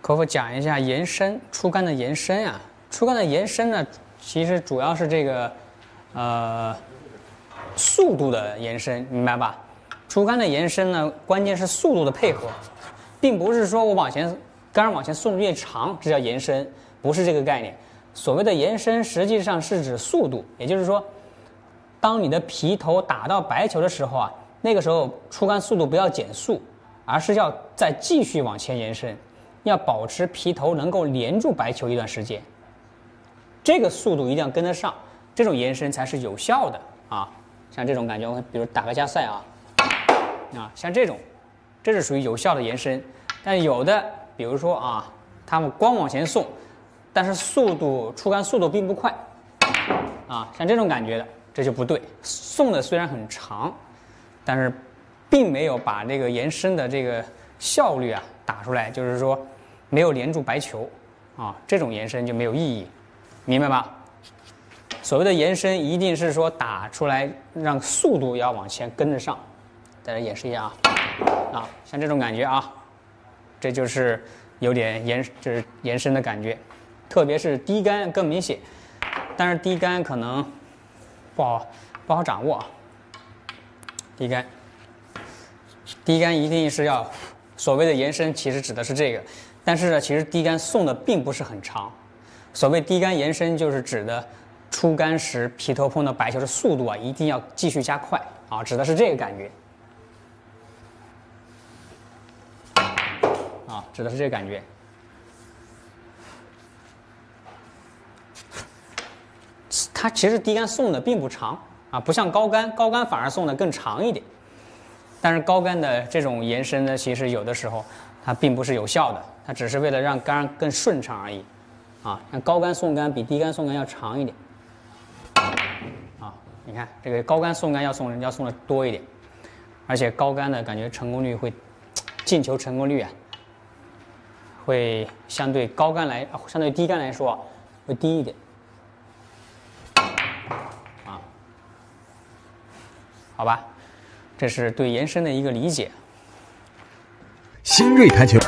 可否讲一下延伸出杆的延伸啊？出杆的延伸呢，其实主要是这个，呃，速度的延伸，明白吧？出杆的延伸呢，关键是速度的配合，并不是说我往前杆往前送越长，这叫延伸，不是这个概念。所谓的延伸，实际上是指速度，也就是说，当你的皮头打到白球的时候啊，那个时候出杆速度不要减速，而是要再继续往前延伸，要保持皮头能够连住白球一段时间。这个速度一定要跟得上，这种延伸才是有效的啊。像这种感觉，我比如打个加赛啊。啊，像这种，这是属于有效的延伸，但有的，比如说啊，他们光往前送，但是速度出杆速度并不快，啊，像这种感觉的，这就不对。送的虽然很长，但是并没有把这个延伸的这个效率啊打出来，就是说没有连住白球，啊，这种延伸就没有意义，明白吧？所谓的延伸，一定是说打出来让速度要往前跟得上。再来演示一下啊，啊，像这种感觉啊，这就是有点延，就是延伸的感觉，特别是低杆更明显，但是低杆可能不好不好掌握啊。低杆，低杆一定是要所谓的延伸，其实指的是这个，但是呢，其实低杆送的并不是很长。所谓低杆延伸，就是指的出杆时皮头碰到白球的速度啊，一定要继续加快啊，指的是这个感觉。啊，指的是这个感觉。它其实低杆送的并不长啊，不像高杆，高杆反而送的更长一点。但是高杆的这种延伸呢，其实有的时候它并不是有效的，它只是为了让杆更顺畅而已。啊，像高杆送杆比低杆送杆要长一点。啊，你看这个高杆送杆要送要送的多一点，而且高杆的感觉成功率会进球成功率啊。会相对高杆来，相对低杆来说会低一点，啊，好吧，这是对延伸的一个理解。新锐台球。